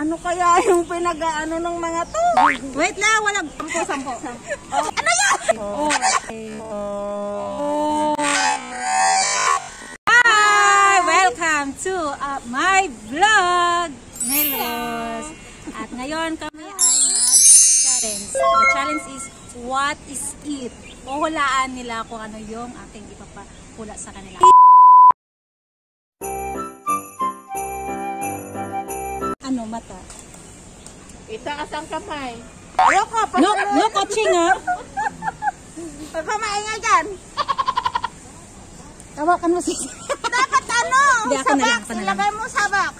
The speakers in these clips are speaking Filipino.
Ano kaya yung pinag-ano ng mga to? Wait lang, walang... Sampo, sampo. Ano yan? Hi! Welcome to uh, my vlog, Nelos. At ngayon kami ay mag-challenge. The challenge is, what is it? Puhulaan nila kung ano yung aking ipapahula sa kanila. Itaas ang kamay. Ayoko pa. No, no coaching ha? Pagkamay nga dyan. Tawakan mo si... Dapat ano? Hindi, ako sa na lang, box. ako na lang. Ilagay mo sa box.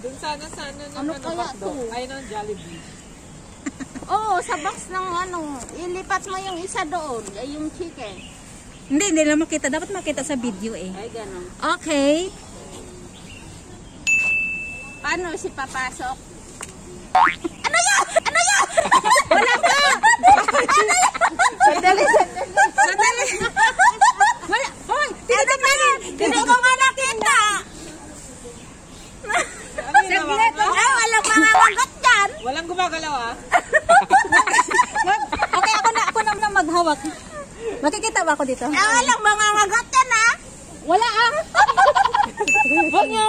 Dun sana sana ng Ano ano, kaya to? Ay, ng Jollibee. Oo, sa box ng ano. Ilipat mo yung isa doon. Ay, yung chicken. Hindi, hindi lang makita. Dapat makita sa video eh. Ay, ganun. Okay. Paano si papasok? Wala pa! Sandali, sandali. Sandali! Wala! Hoy! Tinitignan! Hindi ko nga nakita. Ano yung Saglit. Ay, walang mga magat dyan. Walang gumagalaw ah. Okay, ako na, ako na na maghawak. Makikita ba ako dito? Ay, walang mga magat dyan, ha? Wala ah! Huwag niyo.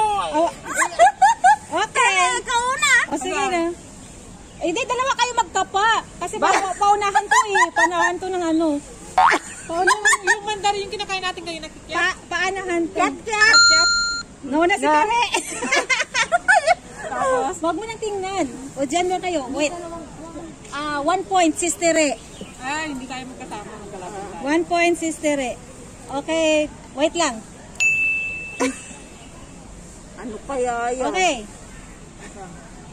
Okay. Ikaw na. O sige na. Eh, di, dalawa kayo magkapa. Kasi pa, paunahan to eh. Paunahan to ng ano. Paunahan. yung mandarin yung kinakain natin kayo nakikyat. Pa, paanahan to. Kat, kat. Nauna si Kare. Tapos, wag mo nang tingnan. O, dyan na kayo. Wait. Ah, one point, sistere. Ay, hindi tayo magkasama. Magkalaban tayo. One point, sistere. Okay, wait lang. Ano kaya yun? Okay.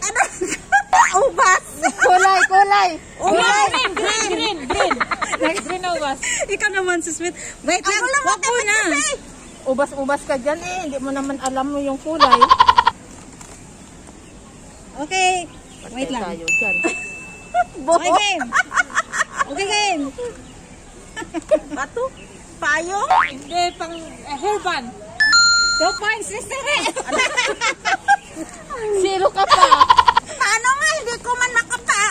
Ano? Ubas. Kulay, kulay. Kulay. Green, green, green, green. green na ubas. Ikaw naman, si Sweet. Wait lang, Ako lang wag mo na. Ubas-ubas ka dyan eh. Hindi mo naman alam mo yung kulay. Okay. Wait lang. Tayo dyan. Okay, game. Okay, game. Bato? Payo? Hindi, pang eh, hairband. Two points, sistere. Zero ka pa. Paano nga? Hindi ko man nakapa.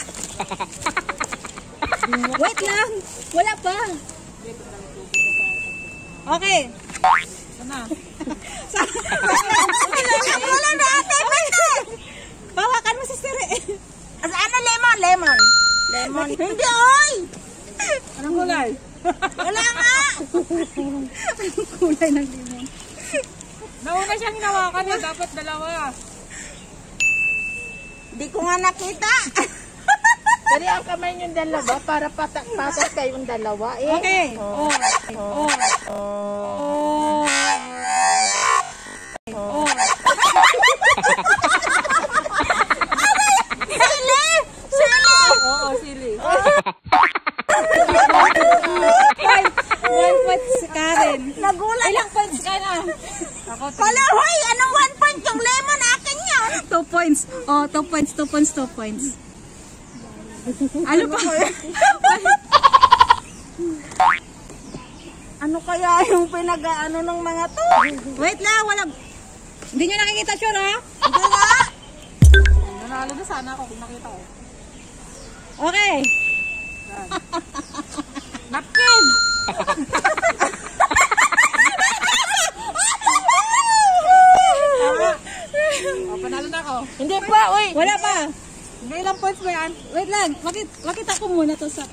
Wait lang. Wala pa. Okay. Ano? Wala na ate. Bawakan mo, sistere. Ano lemon? Lemon. Lemon. Hindi oy. Anong kulay? Wala nga. Kulay ng limon. Nauna siyang hinawakan eh. Dapat dalawa. Hindi ko nga nakita. Dali ang kamay niyong dalawa para patak-patak kayong dalawa eh. Okay. Oh. Oh. Oh. Oh. Sili! Sili! Oo, sili. One, one point si Karen. Nagulat. Ilang points ka na? Ako, Wala, hoy! Anong one point? Yung lemon akin yun. Two points. Oh, two points, two points, two points. Ano pa? Ano kaya yung pinag-ano ng mga to? Wait lang, walang... Hindi nyo nakikita, sure ha? Hindi nga. nanalo na sana ako kung nakita ko. Okay. Napkin! ako. Hindi pa, uy. Wala pa. May ilang points ba yan? Wait lang, makita, makita ko muna to sa...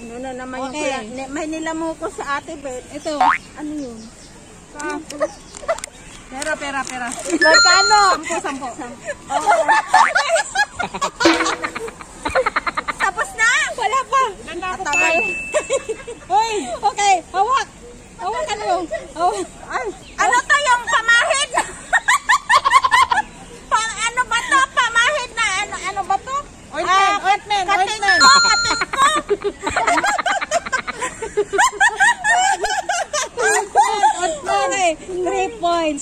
Ano na naman yung Okay. Ni- May nilamu ko sa ate Bet. Ito. Ano yun? Pera, pera, pera. Magkano? Sampo, sampo. Tapos na? Wala pa. Ilan na ako pa? Hoy! Okay, hawak. Hawakan mo. Hawak. Ay, ano to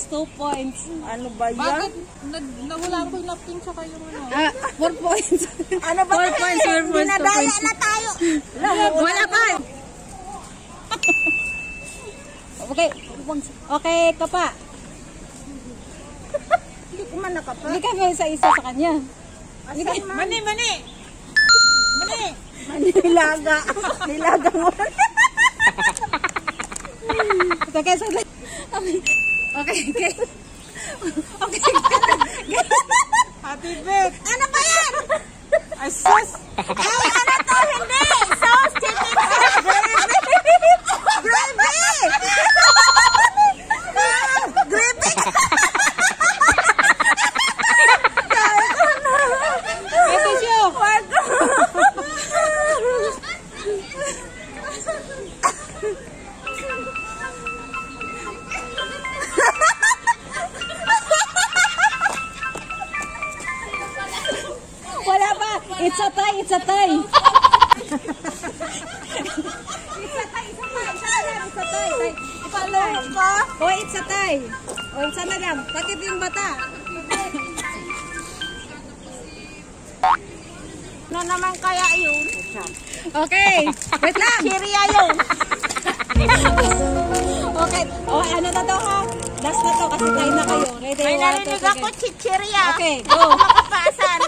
2 points. Ano ba yan? Bakit nag nawala ko yung lapting tsaka yung ano? Ah, 4 points. ano ba? 4 points, 4 points, 2 na tayo. Wala pa. okay, okay ka pa. Hindi ko man nakapa. Hindi ka may isa sa kanya. Ah, Asan? Mani, mani! Mani! Mani, nilaga. nilaga mo. Ito kaya sa... Okay, okay. Okay. Happy birthday! It's a tie. It's a tie. it's a tie. Isa pa. Isa na lang. It's a tie. tie. Ipalo. Oh, it's a tie. Oh, isa na lang. Pati yung bata. Ano naman kaya yun? Okay. Wait lang. Chiria yun. Okay. Oh, ano na to ha? Last na to kasi tayo na kayo. Ready? May narinig ako go. chichiria. Okay, go. Makapaasan.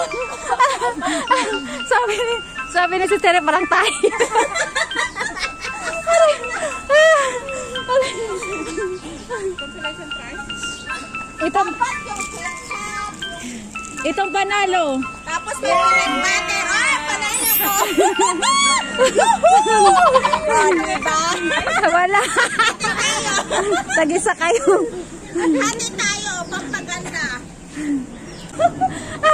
sabi ni, sabi ni si Tere, parang tayo. itong, itong panalo. Tapos may peanut butter. Ah, panahin ako. oh, diba? Wala. Tagisa kayo. Hati tayo, pampaganda.